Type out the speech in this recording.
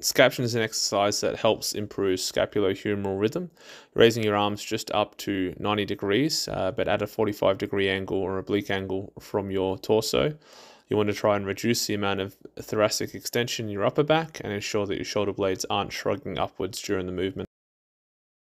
Scaption is an exercise that helps improve scapulohumeral rhythm, raising your arms just up to 90 degrees, uh, but at a 45 degree angle or oblique angle from your torso. You want to try and reduce the amount of thoracic extension in your upper back and ensure that your shoulder blades aren't shrugging upwards during the movement.